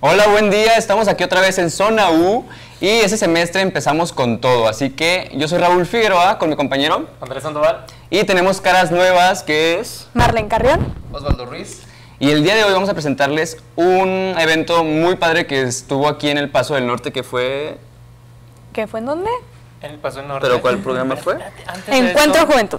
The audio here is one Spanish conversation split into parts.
Hola, buen día. Estamos aquí otra vez en Zona U y ese semestre empezamos con todo. Así que yo soy Raúl Figueroa con mi compañero Andrés Sandoval. y tenemos caras nuevas que es... Marlene Carrión. Osvaldo Ruiz. Y el día de hoy vamos a presentarles un evento muy padre que estuvo aquí en el Paso del Norte que fue... ¿Qué fue en dónde? En el Paso del Norte. ¿Pero cuál programa fue? Antes de Encuentro Juventud.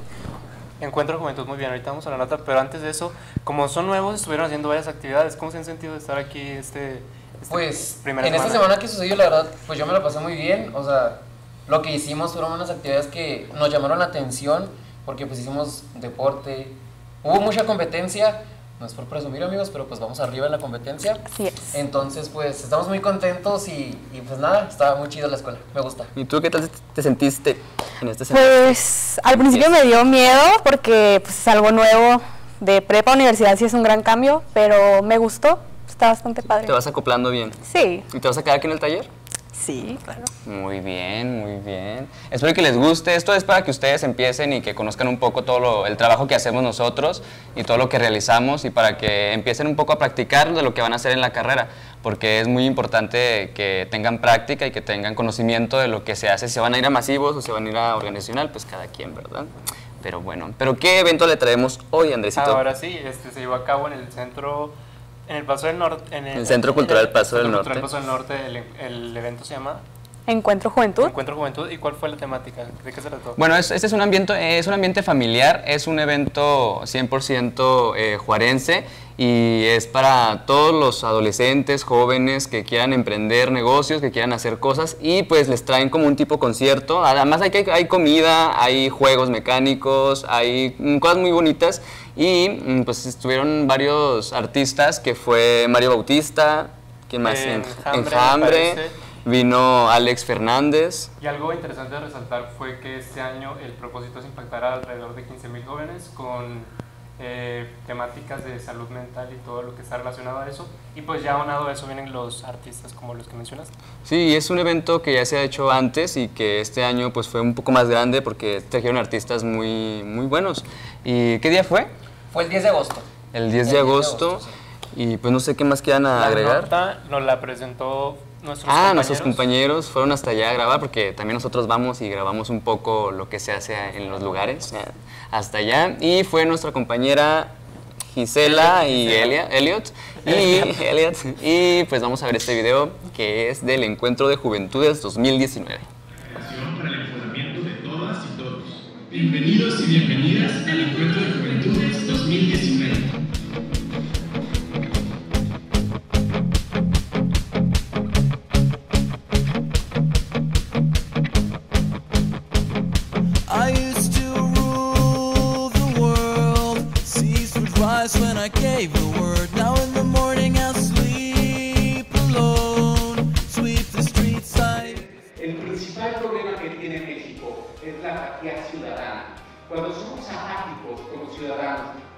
Encuentro Juventud, muy bien, ahorita vamos a la nota, pero antes de eso, como son nuevos, estuvieron haciendo varias actividades. ¿Cómo se han sentido de estar aquí este, este Pues en esta semana que sucedió, la verdad, pues yo me la pasé muy bien. O sea, lo que hicimos fueron unas actividades que nos llamaron la atención porque pues hicimos deporte. Hubo mucha competencia. No es por presumir amigos, pero pues vamos arriba en la competencia. Así es. Entonces pues estamos muy contentos y, y, pues nada, estaba muy chida la escuela. Me gusta. ¿Y tú qué tal te sentiste en este? Pues al principio me dio miedo porque pues, es algo nuevo. De prepa a universidad sí es un gran cambio, pero me gustó. Está bastante padre. ¿Te vas acoplando bien? Sí, ¿Y te vas a quedar aquí en el taller? Sí, claro. Muy bien, muy bien. Espero que les guste. Esto es para que ustedes empiecen y que conozcan un poco todo lo- el trabajo que hacemos nosotros y todo lo que realizamos y para que empiecen un poco a practicar de lo que van a hacer en la carrera, porque es muy importante que tengan práctica y que tengan conocimiento de lo que se hace. Si se van a ir a masivos o se van a ir a organizacional, pues cada quien, ¿verdad? Pero bueno, ¿pero qué evento le traemos hoy, Andresito? Ahora sí, este se llevó a cabo en el centro, en el Paso del Norte. En El Centro Cultural Paso del Norte. Paso del Norte, el, el evento se llama Encuentro Juventud. Encuentro Juventud. ¿Y cuál fue la temática? ¿De qué se trató? Bueno, es- este es un ambiente, es un ambiente familiar, es un evento 100% eh, juarense y es para todos los adolescentes, jóvenes que quieran emprender negocios, que quieran hacer cosas y pues les traen como un tipo concierto. Además hay, que- hay comida, hay juegos mecánicos, hay mm, cosas muy bonitas y mm, pues estuvieron varios artistas que fue Mario Bautista, ¿quién más? Eh, En- Enjambre, Enjambre. Vino Alex Fernández. Y algo interesante de resaltar fue que este año el propósito es impactar a alrededor de 15.000 jóvenes con eh, temáticas de salud mental y todo lo que está relacionado a eso. Y pues ya aunado a eso vienen los artistas como los que mencionaste. Sí, es un evento que ya se ha hecho antes y que este año pues fue un poco más grande porque trajeron artistas muy, muy buenos. ¿Y qué día fue? Fue el 10 de agosto. El 10 de El 10 de agosto. agosto, Y pues no sé qué más quieran La agregar. nota nos la presentó nuestros Ah, compañeros. nuestros compañeros fueron hasta allá a grabar porque también nosotros vamos y grabamos un poco lo que se hace en los lugares, hasta allá. Y fue nuestra compañera Gisela y. Elia- Elliot. Y, Elliot. y pues vamos a ver este video que es del Encuentro de Juventudes 2019. para el empoderamiento de todas y todos. Bienvenidos y bienvenidas al Encuentro de Juventudes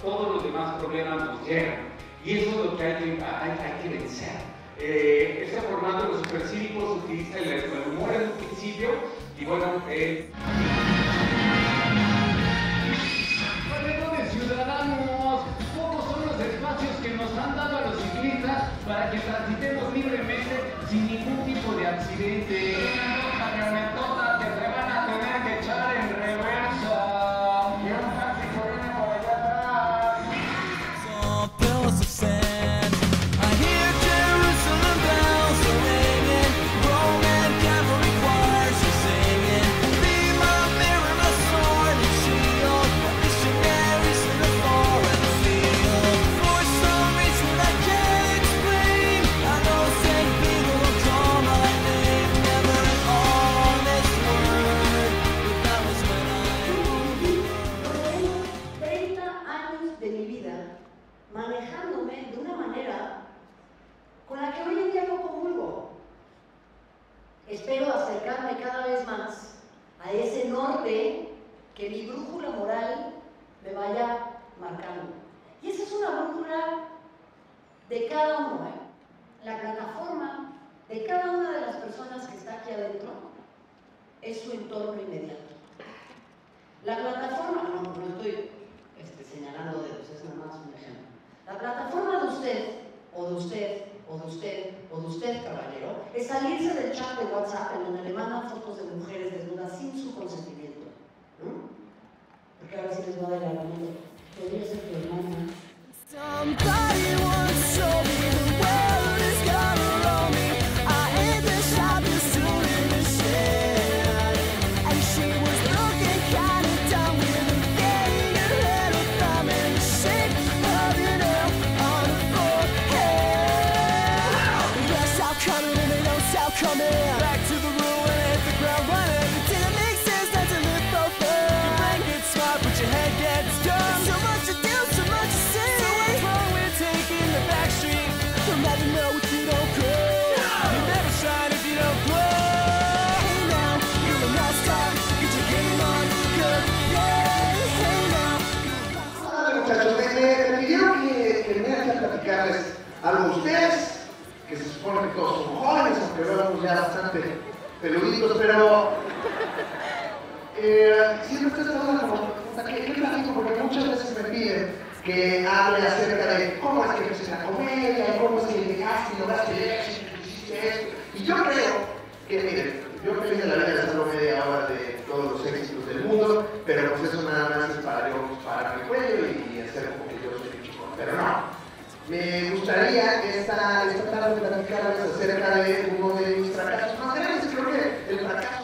todos los demás problemas nos llegan. Y eso es lo que hay que, hay, que vencer. Este formato de los supercívicos utiliza el, el humor en un principio y bueno, eh, Corredores ciudadanos, pocos son los espacios que nos han dado a los ciclistas para que transitemos libremente sin ningún tipo de accidente. Ahora sí. Algo a ustedes, que se supone que todos son jóvenes, aunque vemos ya bastante peluditos, pero eh, siempre ustedes hablan como, ¿qué, platico? Porque muchas veces me piden que hable acerca de cómo es que empecé la comedia, cómo es que llegaste y lograste éxito, hiciste esto. Y yo creo que, miren, yo feliz de la vida les hablo media hora de todos los éxitos del mundo, pero pues eso nada más es para yo para mi cuello y hacer como que yo soy chico. Pero no. Me gustaría esta, esta tarde platicarles acerca de uno de mis fracasos más grandes. Creo que el fracaso,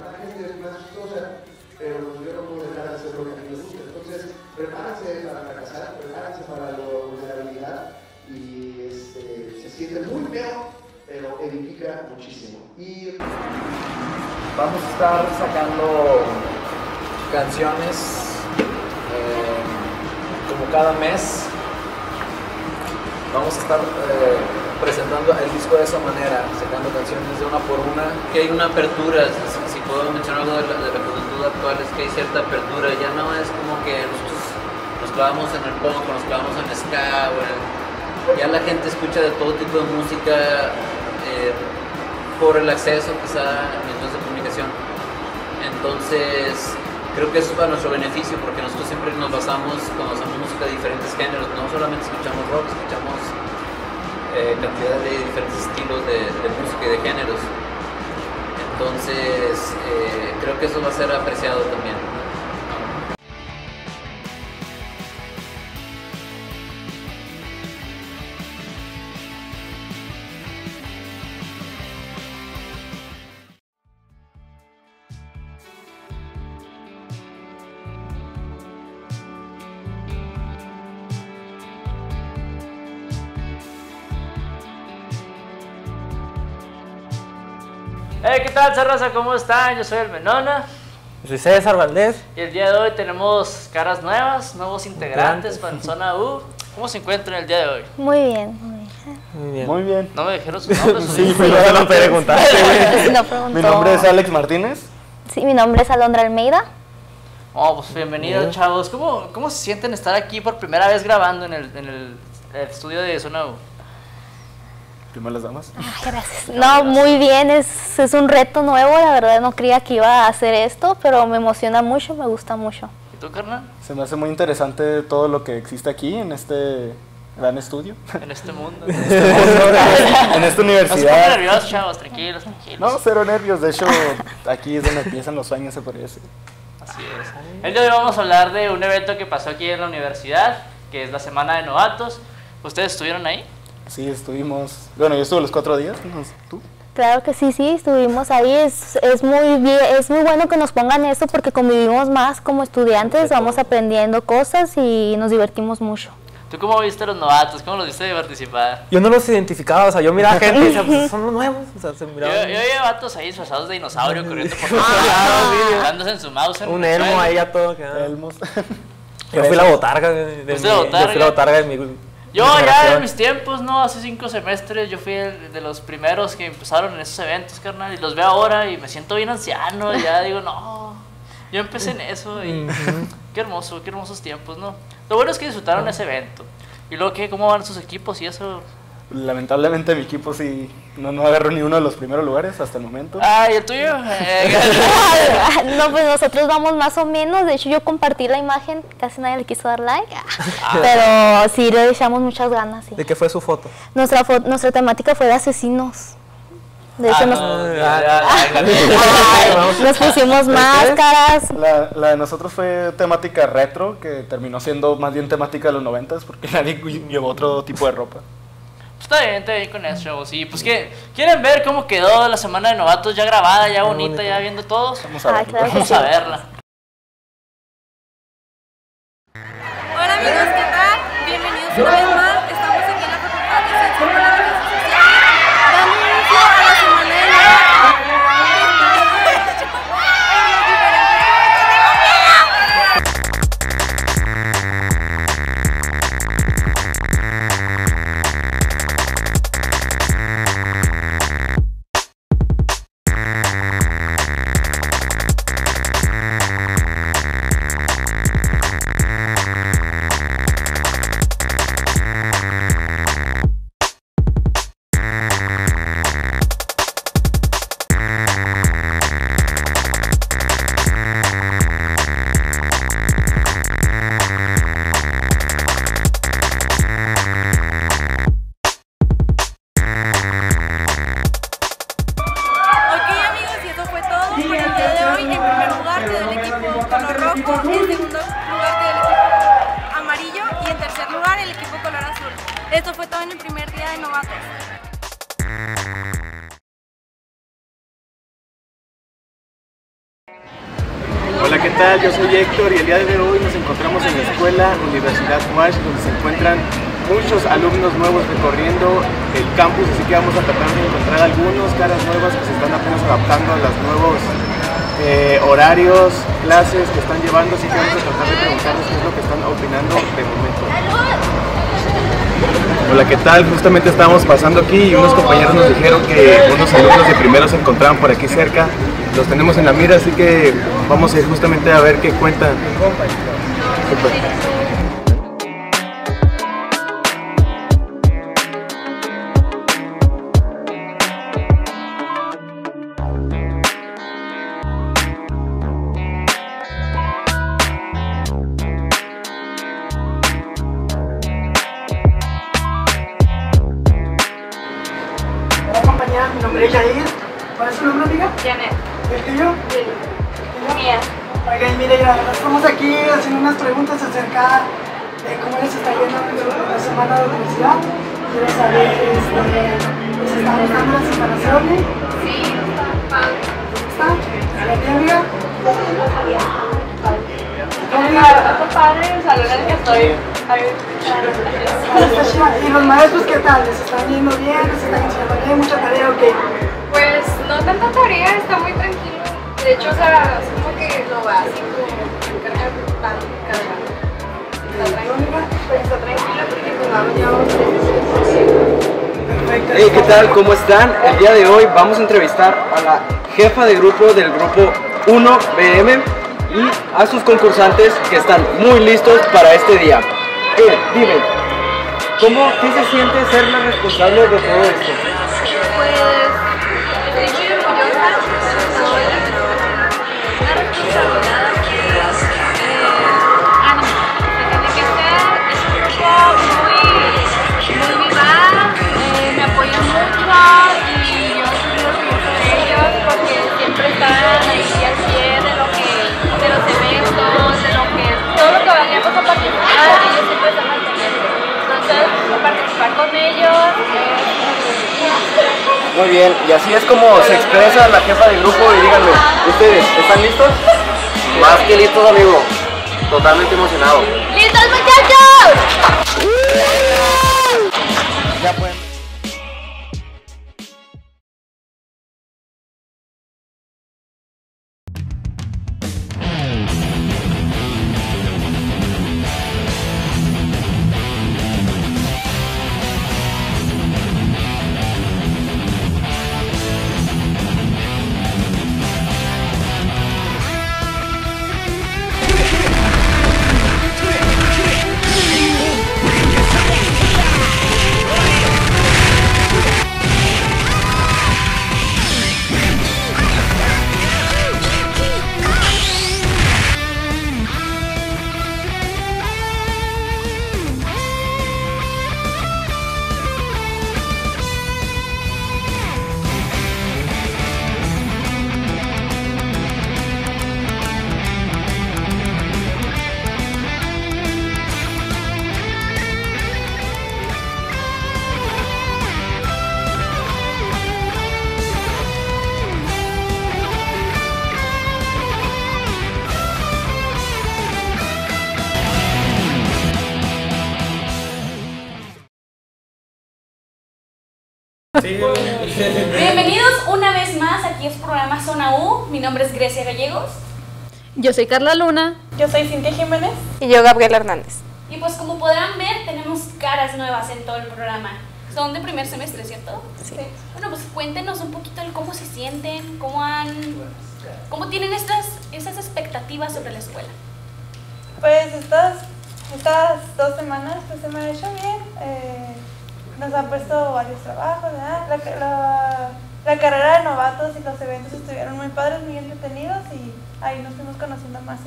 la gente es más chistosa, pero yo no puedo dejar de hacer lo que a mí me gusta. Entonces, prepárense para fracasar, prepárense para la vulnerabilidad y este, se siente muy feo, pero edifica muchísimo. Y Vamos a estar sacando canciones eh, como cada mes. Vamos a estar eh, presentando el disco de esa manera, sacando canciones de una por una. que hay una apertura, si, puedo mencionar algo de la, de la juventud actual, es que hay cierta apertura, ya no es como que nosotros nos clavamos en el punk nos clavamos en el ska, ya la gente escucha de todo tipo de música eh, por el acceso quizá a medios de comunicación. Entonces, creo que eso es para nuestro beneficio, porque nosotros siempre nos basamos cuando hacemos música de diferentes géneros, no solamente escuchamos rock, escuchamos eh, cantidad de diferentes estilos de, música y de géneros. Entonces, eh, creo que eso va a ser apreciado también. Hey, ¿qué tal, Sarraza? ¿Cómo están? Yo soy el Menona Soy César Valdés. y el día de hoy tenemos caras nuevas, nuevos integrantes para Zona U. ¿Cómo se encuentran el día de hoy? Muy bien, muy bien. Muy bien. Muy bien. No me dijeron sus nombres. ¿o Sí, sí? pero ya lo preguntaste. No preguntó. Mi nombre es Alex Martínez. Sí, mi nombre es Alondra Almeida. Oh, pues bienvenidos, Bien. chavos. ¿Cómo, ¿Cómo se sienten estar aquí por primera vez grabando en el, en el, el estudio de Zona U? Primero las damas. Ay, gracias. No, muy bien, es, es un reto nuevo, la verdad no creía que iba a hacer esto, pero me emociona mucho, me gusta mucho. ¿Y tú, carnal? Se me hace muy interesante todo lo que existe aquí en este gran estudio. En este mundo. En este mundo, en esta No se pongan universidad. nerviosos, chavos, tranquilos, tranquilos. No, cero nervios. De hecho, aquí es donde empiezan los sueños, se podría decir. Así es. El día de hoy vamos a hablar de un evento que pasó aquí en la universidad, que es la Semana de Novatos. ¿Ustedes estuvieron ahí? Sí, estuvimos. Bueno, yo estuve los cuatro días. ¿no? ¿Tú? Claro que sí, sí, estuvimos ahí, es, es muy bien, es muy bueno que nos pongan eso porque convivimos más como estudiantes, vamos aprendiendo cosas y nos divertimos mucho. ¿Tú cómo viste a los novatos? ¿Cómo los viste de participar? Yo no los identificaba, o sea, yo miraba gente y decía, pues son los nuevos. O sea, se Yo, miraba. yo vi vatos ahí disfrazados de dinosaurio corriendo por Ah, sí. dándose en su mouse. en un el elmo ahí a todo. que- Elmos. Yo fui la botarga de, de ¿Fuiste mi, la Yo fui la botarga? botarga de mi. Yo ya en mis tiempos, ¿no? Hace cinco semestres, yo fui el- de los primeros que empezaron en esos eventos, carnal, y los veo ahora y me siento bien anciano, y ya digo, no, yo empecé en eso y qué hermoso, qué hermosos tiempos, ¿no? Lo bueno es que disfrutaron ese evento. Y luego, ¿qué? ¿Cómo van sus equipos y eso? Lamentablemente mi equipo sí no, no agarró ni uno de los primeros lugares hasta el momento. Ay, ¿el tuyo? No, pues nosotros vamos más o menos. De hecho, yo compartí la imagen, casi nadie le quiso dar like. Pero sí le echamos muchas ganas. Sí. ¿De qué fue su foto? Nuestra, fo- nuestra temática fue de asesinos. De hecho, Ah, nos, no, nos pusimos máscaras. La, la de nosotros fue temática retro, que terminó siendo más bien temática de los noventas, porque nadie llevó otro tipo de ropa. Está bien, está bien con eso, sí. Pues que quieren ver cómo quedó la semana de novatos ya grabada, ya bonita, ya viendo todos. Vamos a Ah, verla. claro Vamos sí. a verla. Hola amigos, ¿qué tal? Bienvenidos una horarios, clases que están llevando, así que vamos a tratar de preguntarles qué es lo que están opinando de momento. Hola, ¿qué tal? Justamente estábamos pasando aquí y unos compañeros nos dijeron que unos alumnos de primero se encontraban por aquí cerca. Los tenemos en la mira, así que vamos a ir justamente a ver qué cuentan. Súper. Estoy. ¿Y los maestros qué tal? ¿Les están yendo bien? ¿Les están enseñando bien? ¿Mucha tarea o qué? Pues no tanta tarea, está muy tranquilo. De hecho, o sea, es como que lo básico, carga tan cargado. Está tranquilo, pues está tranquilo porque pues vamos ya vamos Hey, ¿qué tal? ¿Cómo están? El día de hoy vamos a entrevistar a la jefa de grupo del grupo 1 BM y a sus concursantes que están muy listos para este día. Bien, dime, ¿cómo, ¿qué se siente ser la responsable de todo esto? Muy bien, y así es como se expresa la jefa del grupo y díganme, ¿ustedes están listos? Más que listos, amigo. Totalmente emocionado. ¡Listos muchachos! Ya pueden. Bienvenidos una vez más aquí es programa Zona U. Mi nombre es Grecia Gallegos. Yo soy Carla Luna. Yo soy Cintia Jiménez. Y yo, Gabriela Hernández. Y pues como podrán ver, tenemos caras nuevas en todo el programa. Son de primer semestre, ¿cierto? Sí. Bueno, pues cuéntenos un poquito de cómo se sienten, cómo han, cómo tienen estas, esas expectativas sobre la escuela. Pues estas, estas dos semanas pues se me ha hecho bien. Eh, nos han puesto varios trabajos, ¿verdad? La, la, la carrera de novatos y los eventos estuvieron muy padres, muy entretenidos y ahí nos fuimos conociendo más.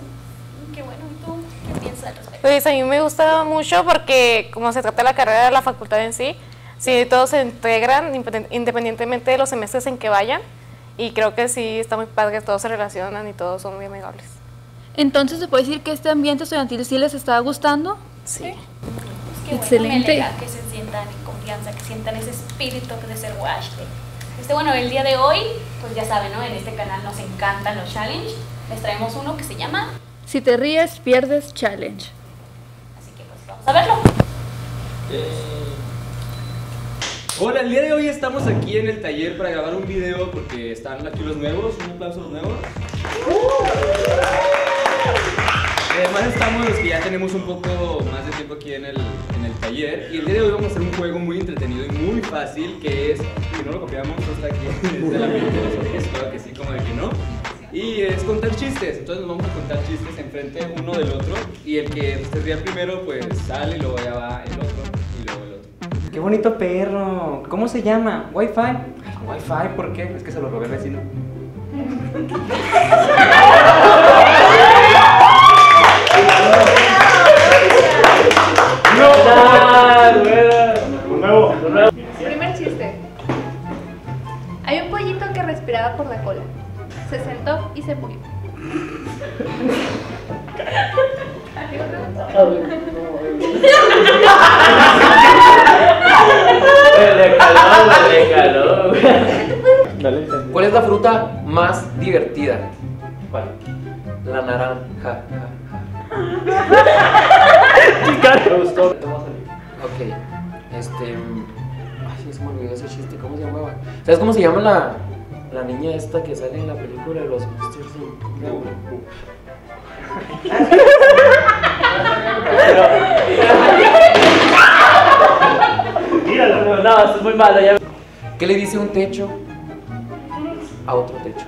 Qué bueno, ¿y tú qué piensas al respecto? Pues a mí me gusta mucho porque como se trata de la carrera de la facultad en sí, sí todos se integran independientemente de los semestres en que vayan y creo que sí está muy padre, todos se relacionan y todos son muy amigables. Entonces, ¿se puede decir que este ambiente estudiantil sí les está gustando? Sí. Pues qué bueno, Excelente. me que se sientan en confianza, que sientan ese espíritu de ser wash. Este, bueno, el día de hoy, pues ya saben, ¿no? En este canal nos encantan los challenges. Les traemos uno que se llama Si te ríes, pierdes challenge. Vamos a verlo. Hola, el día de hoy estamos aquí en el taller para grabar un video porque están aquí los nuevos. Un aplauso a los nuevos. Y Además estamos los que ya tenemos un poco más de tiempo aquí en el, en el taller y el día de hoy vamos a hacer un juego muy entretenido y muy fácil que es, que no lo copiamos, está aquí desde la mente de nosotros, claro que sí, como de que no. Y es contar chistes, entonces nos vamos a contar chistes enfrente uno del otro y el que se ría primero pues sale y luego ya va el otro y luego el otro. Qué bonito perro. ¿Cómo se llama? ¿Wi-Fi? Ay, ¿Wi-Fi? ¿Por qué? Es que se lo robé al vecino. Se sentó y se murió. ¿Cuál es la fruta más divertida? ¿Cuál? La naranja. Me gustó. Ok. Este. Ay, se me olvidó ese chiste. ¿Cómo se llamaba? ¿Sabes cómo se llama la, la niña esta que sale en la película de los Monsters Inc? No, no, eso es muy malo. Ya... ¿Qué le dice un techo a otro techo?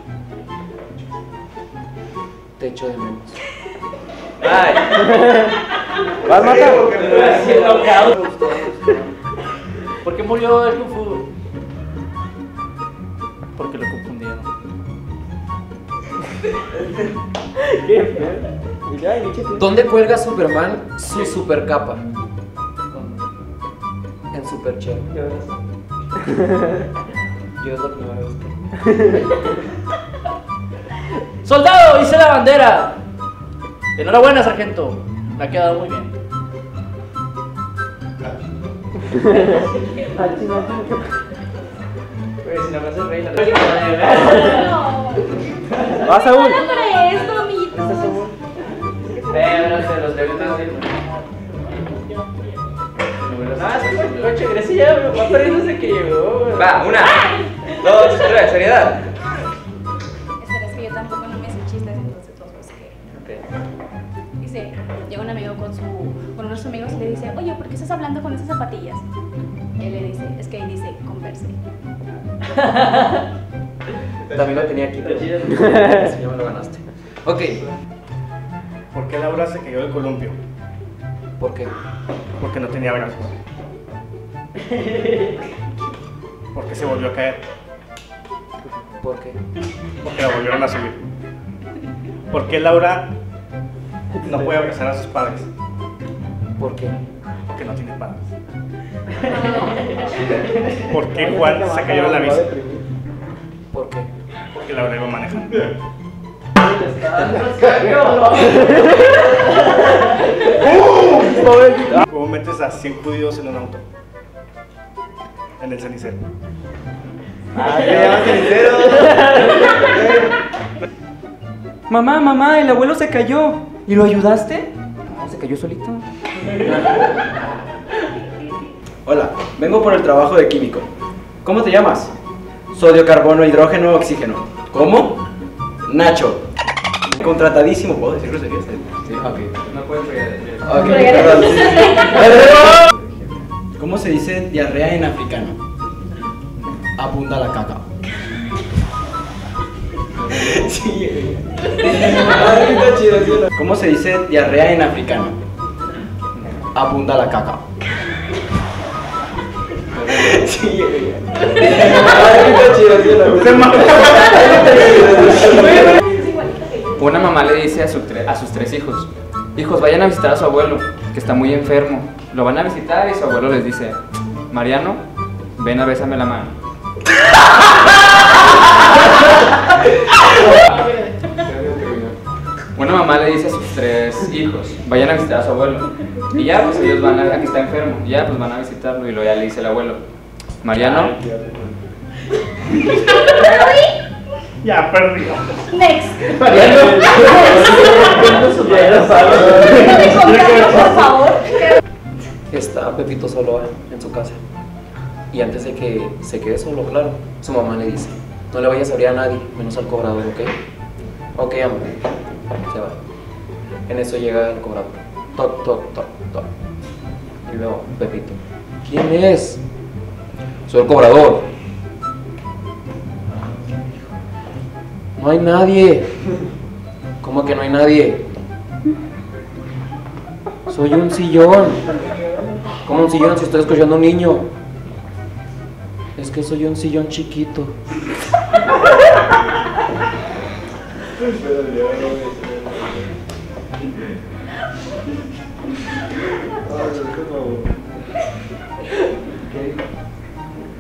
Techo de menos. Ay. ¿Vas, Mata? ¿Por qué murió el Kung Fu? Porque lo. ¿Dónde cuelga Superman su super capa? En Superchef. Yo es la primera vez que. ¡Soldado! ¡Hice la bandera! Enhorabuena, sargento. Me ha quedado muy bien. Pues si no me haces reír, la Va, Saúl. para esto, amiguito. Eh, no sé, los deberes Ah, sí, coche, Grecia ya va perdiendo desde que llegó. Va, una, dos, tres, seriedad. Espera, es que yo tampoco no me sé chistes, entonces los busqué. Dice, llega un amigo con, su, con unos amigos y le dice, oye, ¿por qué estás hablando con esas zapatillas? Y él le dice, es que ahí dice, converse. También lo tenía aquí, pero. Sí, ya me lo ganaste. Ok. ¿Por qué Laura se cayó del columpio? ¿Por qué? Porque no tenía brazos. Porque se volvió a caer. ¿Por qué? Porque la volvieron a subir. ¿Por qué Laura no puede abrazar a sus padres? ¿Por qué? Porque no tiene padres. ¿Por qué Juan se cayó de la bici? ¿Por qué? Porque Laura iba manejando. ¿Cómo metes a 100 judíos en un auto? En el cenicero. Mamá, mamá, el abuelo se cayó. ¿Y lo ayudaste? No, se cayó solito. Hola, vengo por el trabajo de químico. ¿Cómo te llamas? Sodio, carbono, hidrógeno, oxígeno. ¿Cómo? Nacho. Contratadísimo, ¿puedo decir groserías? Sí, ok. No puedes reír. Ok, Reír. perdón. ¿Cómo se dice diarrea en africano? Abunda la caca. Sí. ¿Cómo se dice diarrea en africano? Abunda la caca. Una mamá le dice a, su a sus tres hijos, hijos, vayan a visitar a su abuelo, que está muy enfermo. Lo van a visitar y su abuelo les dice, Mariano, ven a bésame la mano. Una mamá le dice a sus tres hijos, vayan a visitar a su abuelo. Y ya, pues ellos van a, aquí está enfermo, y ya, pues van a visitarlo. Y luego ya le dice el abuelo, Mariano, Ya perdió. Next. por favor. Está Pepito solo en su casa. Y antes de que se quede solo, claro, su mamá le dice, no le vayas a abrir a nadie, menos al cobrador, ¿ok? Ok, amor. Se va. En eso llega el cobrador. Toc, toc, toc, toc. Y luego, Pepito, ¿quién es? Soy el cobrador. No hay nadie. ¿Cómo que no hay nadie? Soy un sillón. ¿Cómo un sillón si estoy escuchando a un niño? Es que soy un sillón chiquito.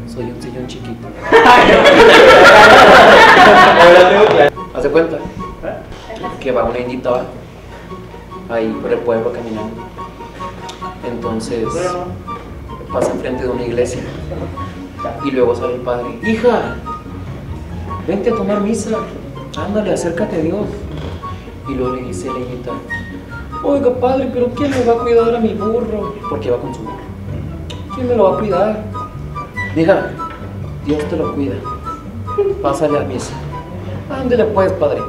Soy un sillón chiquito. ¿Hace cuenta? Que va una indita va, ahí por el pueblo caminando. Entonces pasa enfrente de una iglesia y luego sale el padre. Hija, vente a tomar misa. Ándale, acércate a Dios. Y luego le dice la indita, oiga padre, pero ¿quién me va a cuidar a mi burro? Porque va con su burro. ¿Quién me lo va a cuidar? Hija, Dios te lo cuida. Pásale a misa. Ándale pues, padre.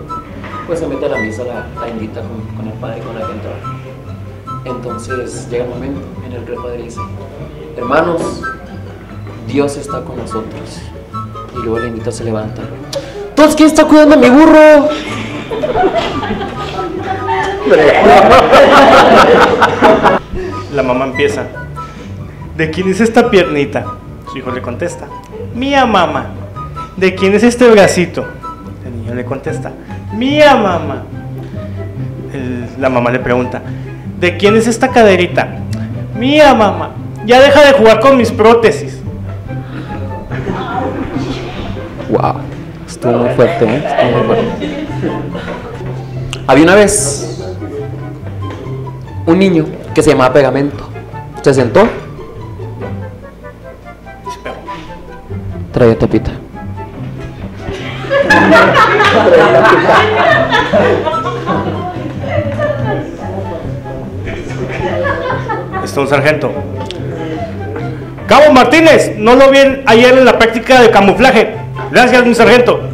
Pues se mete a la misa la, la indita con, con el padre con la que. Entonces llega el momento en el que el padre dice, hermanos, Dios está con nosotros. Y luego la indita se levanta. Entonces, ¿quién está cuidando a mi burro? La mamá empieza. ¿De quién es esta piernita? Su hijo le contesta. Mía mamá. ¿De quién es este bracito? El niño le contesta. Mía mamá. La mamá le pregunta. ¿De quién es esta caderita? Mía mamá. Ya deja de jugar con mis prótesis. Wow, estuvo muy fuerte, ¿eh? Estuvo muy fuerte. Había una vez un niño que se llamaba Pegamento. Se sentó. Traía topita. Está un sargento. Cabo Martínez, no lo vi ayer en la práctica de camuflaje. Gracias, mi sargento.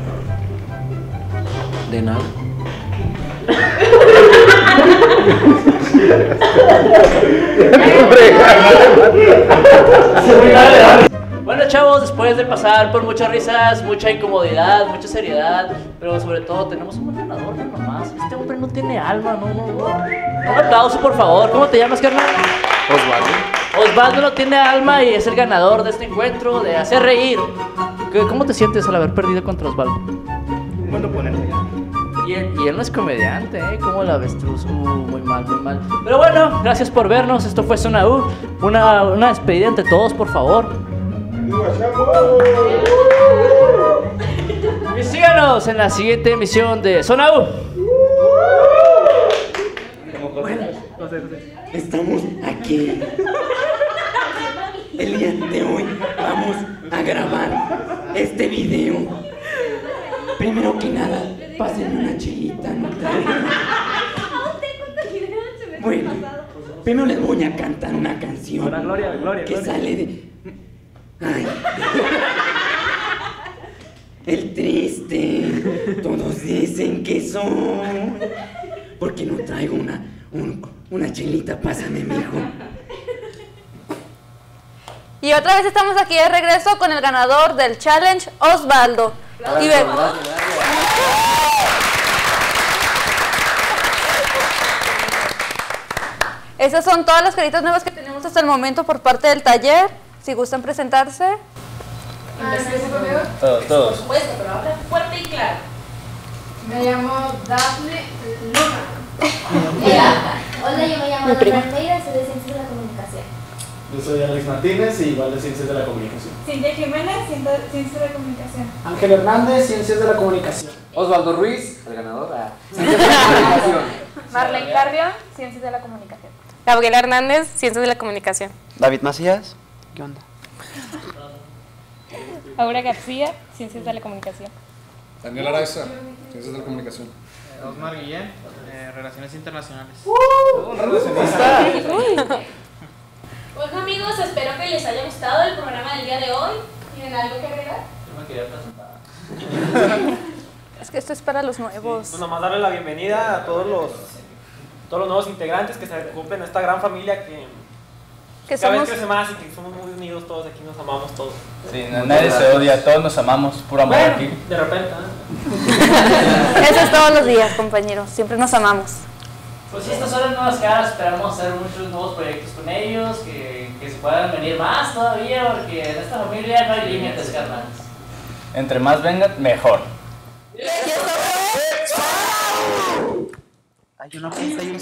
Después de pasar por muchas risas, mucha incomodidad, mucha seriedad, pero sobre todo tenemos un buen ganador no nomás. Este hombre no tiene alma, no, no, no. Un aplauso por favor. ¿Cómo te llamas, carnal? Osvaldo. Osvaldo no tiene alma y es el ganador de este encuentro, de hacer reír. ¿Qué- ¿Cómo te sientes al haber perdido contra Osvaldo? Buen oponente. Y él, y él no es comediante, ¿eh? Como la avestruz. Uh, muy mal, muy mal. Pero bueno, gracias por vernos. Esto fue Zona U. Una, una despedida entre todos, por favor. Y síganos en la siguiente emisión de Zona U. Estamos aquí. El día de hoy vamos a grabar este video. Primero que nada, pasen una chelita. ¿no? Bueno, primero les voy a cantar una canción Gloria, Gloria, que sale de... Ay. el triste. Todos dicen que soy. Porque no traigo una, un- una chelita, pásame, mijo. Y otra vez estamos aquí de regreso con el ganador del challenge, Osvaldo. Y ve- Esas son todas las caritas nuevas que tenemos hasta el momento por parte del taller. Si gustan presentarse. Todos, todos. supuesto, pero habla fuerte y claro. Me llamo Daphne Luna. Hola, yo me llamo prima. Almeida, soy de Ciencias de la Comunicación. Yo soy Alex Martínez igual de Ciencias de la Comunicación. Cintia Jiménez, Ciencia Ciencias de la Comunicación. Ángel Hernández, Ciencias de la Comunicación. Osvaldo Ruiz, el ganador. ah. Marlene Cardio, Ciencias de la Comunicación. Gabriela Hernández, Ciencias de la Comunicación. David Macías, ¿qué onda? Aura García, Ciencias de la Comunicación. Daniel Araiza, Ciencias de la Comunicación. Osmar Guillén, eh, Relaciones Internacionales. Bueno amigos, espero que les haya gustado el programa del día de hoy. ¿Tienen algo que agregar? Yo me quería presentar. Es que esto es para los nuevos. Pues nomás darle la bienvenida a todos los todos los nuevos integrantes que se cumplen esta gran familia que, Que cada somos- vez crece más y que somos muy unidos todos aquí, nos amamos todos. Sí, no- nadie se odia, todos nos amamos, puro amor Bueno, aquí. de repente, ¿eh? Eso es todos los días, compañeros. Siempre nos amamos. Pues sí, estas horas nuevas caras, esperamos hacer muchos nuevos proyectos con ellos, que, que se puedan venir más todavía, porque en esta familia no hay límites, carnales. Entre más vengan, mejor. Hay una fiesta, hay una